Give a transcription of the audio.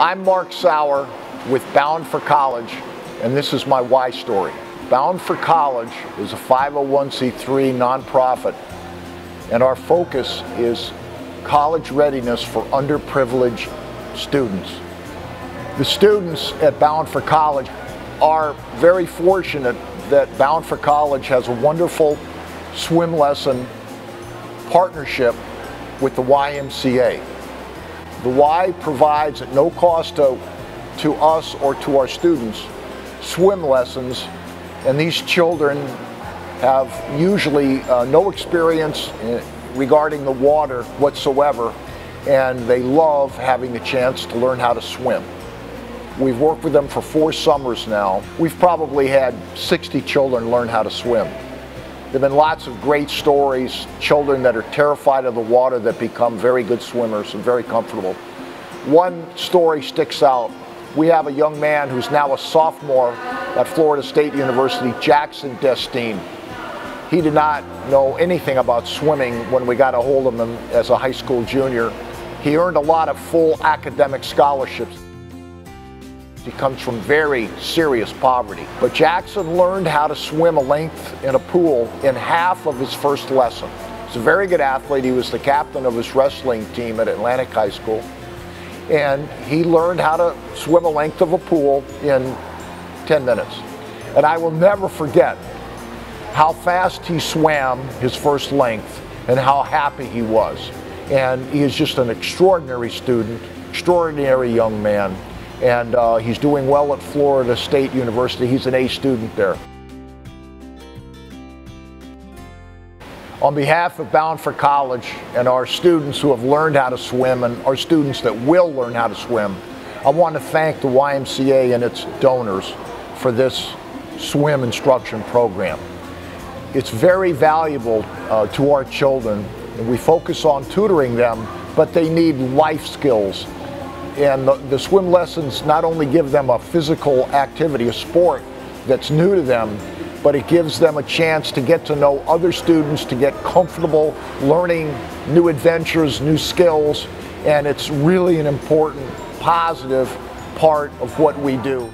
I'm Mark Sauer with Bound for College, and this is my why story. Bound for College is a 501c3 nonprofit, and our focus is college readiness for underprivileged students. The students at Bound for College are very fortunate that Bound for College has a wonderful swim lesson partnership with the YMCA. The Y provides at no cost to, to us or to our students swim lessons, and these children have usually uh, no experience in, regarding the water whatsoever, and they love having the chance to learn how to swim. We've worked with them for four summers now. We've probably had 60 children learn how to swim. There have been lots of great stories, children that are terrified of the water that become very good swimmers and very comfortable. One story sticks out. We have a young man who's now a sophomore at Florida State University, Jackson Destine. He did not know anything about swimming when we got a hold of him as a high school junior. He earned a lot of full academic scholarships. He comes from very serious poverty. But Jackson learned how to swim a length in a pool in half of his first lesson. He's a very good athlete. He was the captain of his wrestling team at Atlantic High School. And he learned how to swim a length of a pool in 10 minutes. And I will never forget how fast he swam his first length and how happy he was. And he is just an extraordinary student, extraordinary young man and uh, he's doing well at Florida State University. He's an A student there. On behalf of Bound for College and our students who have learned how to swim and our students that will learn how to swim, I want to thank the YMCA and its donors for this swim instruction program. It's very valuable uh, to our children and we focus on tutoring them, but they need life skills and the, the, swim lessons not only give them a physical activity, a sport that's new to them, but it gives them a chance to get to know other students, to get comfortable learning new adventures, new skills, and it's really an important, positive part of what we do.